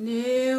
Ne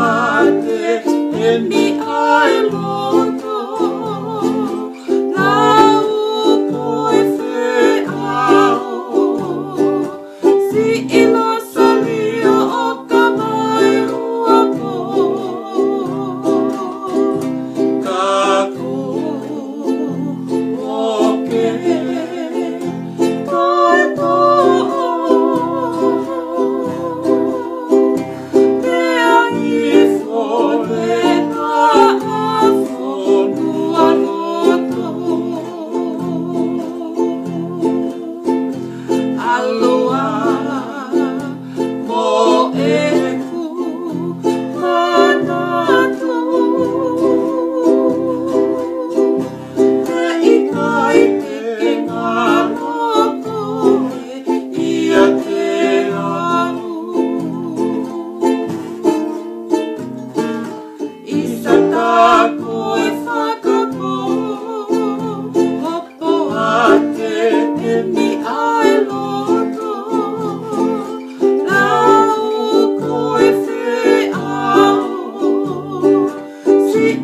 Ate e mi